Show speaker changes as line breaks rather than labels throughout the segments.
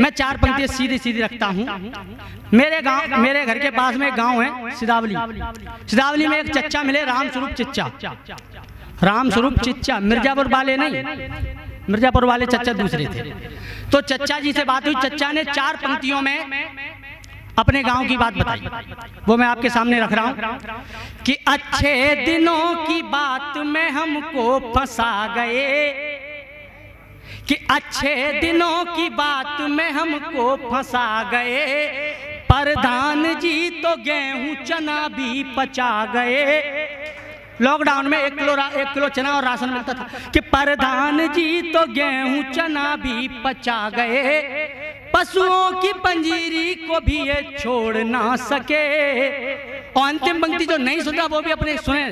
मैं चार पंक्ति सीधी सीधी रखता हूँ। मेरे गाँव मेरे घर के पास में गाँव है, सिदावली। सिदावली में एक चच्चा मिले राम स्वरूप चिच्चा। राम स्वरूप चिच्चा, मिर्जापुर वाले नहीं, मिर्जापुर वाले चच्चा दूसरे थे। तो चच्चा जी से बात हुई, चच्चा ने चार पंक्तियों में अपने गाँव की बात बताई। वो मैं आपके सामने रख रहा हूँ कि अच्छे दिनों की बात में हमको फंसा गए। कि अच्छे दिनों की बात में हमको फंसा गए। प्रधान जी तो गेहूँ, चना भी पचा गए। लॉकडाउन में एक किलो एक किलो चना और राशन मिलता था। कि प्रधान जी तो गेहूँ, चना भी पचा गए। पशुओं की पंजीरी को भी ये छोड़ ना सके। और अंतिम पंक्ति जो नहीं सुन वो भी अपने सुने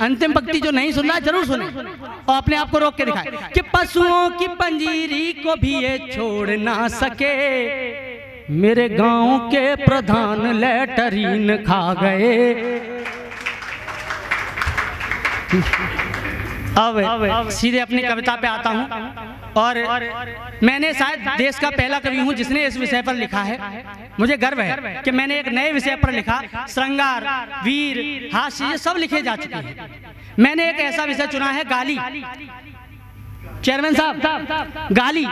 अंतिम पंक्ति जो नहीं सुन रहा ज़रूर सुने। और अपने आप को रोक के दिखाए कि पशुओं की पंजीरी को भी ये छोड़ ना सके। मेरे गाँव के प्रधान लेटरीन खा गए। अब सीधे अपनी कविता पे आता हूँ। और मैंने शायद देश का पहला कवि हूँ जिसने इस विषय पर लिखा है। मुझे गर्व है कि मैंने एक नए विषय पर लिखा श्रृंगार वीर हास्य ये सब लिखे जा चुके हैं। मैंने एक ऐसा विषय चुना है गाली। चेयरमैन साहब गाली।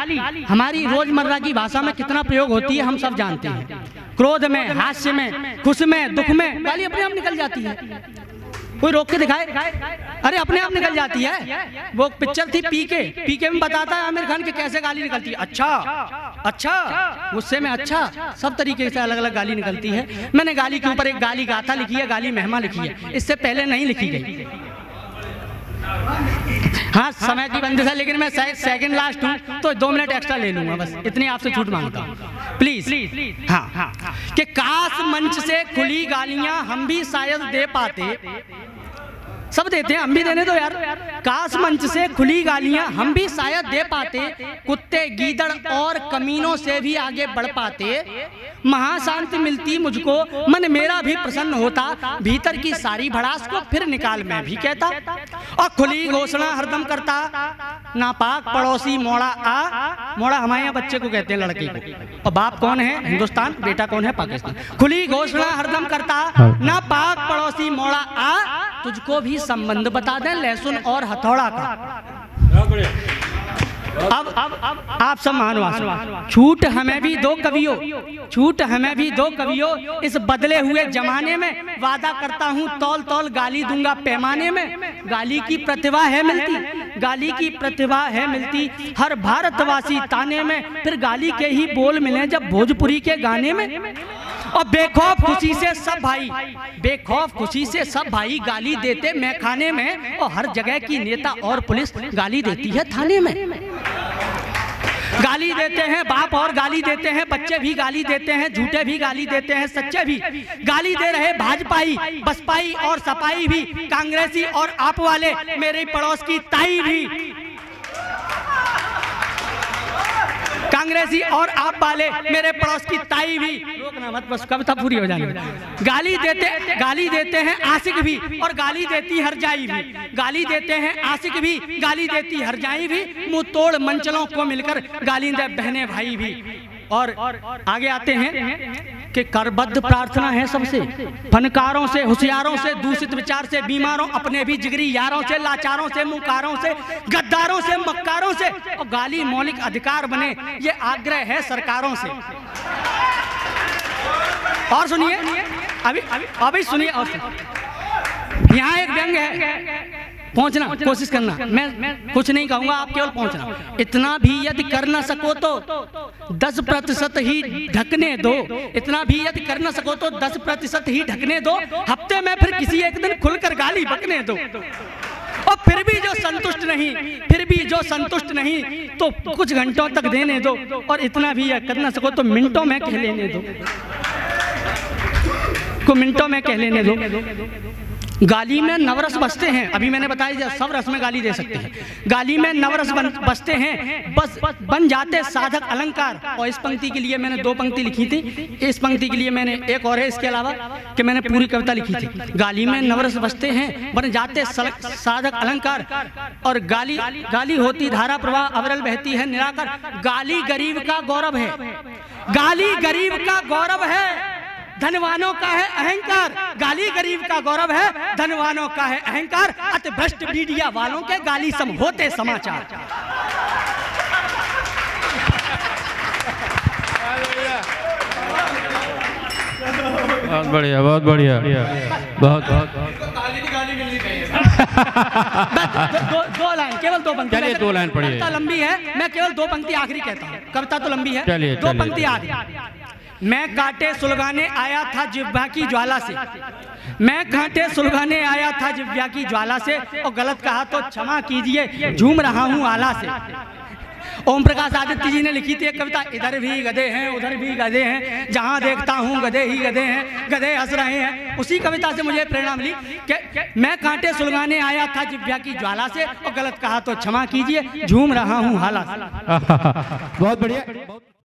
हमारी रोज़मर्रा की भाषा में कितना प्रयोग होती है हम सब जानते हैं। क्रोध में हास्य में खुश में दुख में गाली अपने आप निकल जाती है। कोई रोक के दिखाए? अरे अपने आप निकल जाती है। वो पिक्चर थी पीके पीके में बताता है आमिर खान के कैसे गाली निकलती है। अच्छा अच्छा गुस्से में अच्छा सब तरीके से अलग अलग गाली निकलती है। मैंने गाली के ऊपर एक गाली गाथा लिखी है गाली मेहमा लिखी है। इससे पहले नहीं लिखी गई। हाँ समय की बंदिश है लेकिन मैं सेकंड लास्ट हूँ तो दो मिनट एक्स्ट्रा ले लूँगा बस। इतनी आपसे छूट माँगता हूँ। प्लीज़ हाँ हाँ। कि काश मंच से खुली गालियाँ हम भी शायद दे पाते। सब देते हैं हम भी देने दो यार। काश मंच से खुली गालियाँ हम भी शायद दे पाते कुत्ते गीदड़ और कमीनों से भी आगे बढ़ पाते। महाशांति मिलती मुझको मन मेरा भी प्रसन्न होता भीतर की सारी भड़ास को फिर निकाल मैं भी कहता। और खुली घोषणा हरदम करता नापाक पड़ोसी मोड़ा आ मोड़ा हमारे यहाँ बच्चे को कहते हैं लड़के को। और बाप कौन है? हिंदुस्तान बेटा कौन है? पाकिस्तान। खुली घोषणा हरदम करता नापाक मोड़ा आ तुझको भी संबंध बता दें लहसुन और हथौड़ा का। अब अब अब आप सब महानुभाव छूट हमें भी दो कवियों, छूट हमें भी दो कवियों। इस बदले हुए जमाने में वादा करता हूँ, तौल तौल गाली दूँगा पैमाने में। गाली की प्रतिभा है मिलती, गाली की प्रतिभा है मिलती। हर भारतवासी ताने में, फिर गाली के ही बोल मिले जब भोजपुरी के गाने में। और बेखौफ खुशी से सब भाई, बेखौफ खुशी से सब भाई गाली देते मैं खाने में। और हर जगह की नेता और पुलिस गाली देती है थाने में। गाली देते हैं, बाप और गाली देते हैं, बच्चे भी गाली देते हैं, झूठे भी गाली देते हैं, सच्चे भी। गाली दे रहे भाजपाई, बसपाई और सपाई भी, कांग्रेसी और आप वाले, मेरे पड़ोस की ताई भी। कांग्रेसी और आप वाले, मेरे पड़ोस की ताई भी। रोकना मत, बस कविता पूरी हो जाने। गाली देते गाली देते हैं आशिक भी, और गाली देती हर जाई भी। गाली देते हैं आशिक भी, गाली देती हर जाई भी। मुँह तोड़ मंचलों को मिलकर गाली दे बहने भाई भी। और आगे आते हैं कि करबद्ध प्रार्थना है सबसे। फनकारों से, होशियारों से, दूषित विचार से, बीमारों अपने भी जिगरी यारों से, लाचारों से, मुकारों से, गद्दारों से, मक्कारों से। और गाली मौलिक अधिकार बने, ये आग्रह है सरकारों से। और सुनिए। अभी अभी सुनिए और यहाँ एक व्यंग है। पहुँचना कोशिश करना। मैं कुछ नहीं कहूँगा आप केवल पहुँचना। इतना भी यदि कर ना सको तो दस प्रतिशत ही ढकने दो। इतना भी यदि कर ना सको तो दस प्रतिशत ही ढकने दो। हफ़्ते में फिर किसी एक दिन खुलकर गाली बकने दो। और फिर भी जो संतुष्ट नहीं फिर भी जो संतुष्ट नहीं तो कुछ घंटों तक देने दो। और इतना भी कर ना सको तो मिनटों में कह लेने दो। को मिनटों में कह लेने दो। गाली में नवरस बसते हैं। अभी मैंने बताया सब रस में गाली दे सकते हैं। गाली में नवरस बसते हैं। बस बन जाते साधक अलंकार। और इस पंक्ति के लिए मैंने दो पंक्ति लिखी थी। इस पंक्ति के लिए मैंने एक और है इसके अलावा कि मैंने पूरी कविता लिखी थी। गाली में नवरस बसते हैं। बन जाते साधक अलंकार। और गाली गाली होती धारा प्रवाह अवरल बहती है निराकर। गाली गरीब का गौरव है। गाली गरीब का गौरव है। धनवानों का है अहंकार। गाली गरीब का गौरव है धनवानों का है अहंकार। अति भ्रष्ट मीडिया वालों के गाली सम होते समाचार।
बहुत बढ़िया बहुत बढ़िया। बहुत बहुत
दो, दो लाइन केवल दो पंक्ति
चलिए दो लाइन पढ़िए।
कविता लंबी है मैं केवल दो पंक्ति आखिरी कहता हूँ। कविता तो लंबी है।
चलिए
दो पंक्ति आखिरी। मैं कांटे सुलगाने आया था जिब्बा की ज्वाला से। मैं कांटे सुलगाने आया था जिब्या की ज्वाला से। और गलत कहा तो क्षमा कीजिए, झूम रहा हूँ आला से। ओम प्रकाश आदित्य जी ने लिखी थी एक कविता, इधर भी गधे हैं, उधर भी गधे हैं, जहाँ देखता हूँ गधे ही गधे हैं, गधे हंस रहे हैं। उसी कविता से मुझे प्रेरणा मिली कि मैं कांटे सुलगाने आया था जिब्या की ज्वाला से। और गलत कहा तो क्षमा कीजिए, झूम रहा हूँ हाला
बहुत बढ़िया।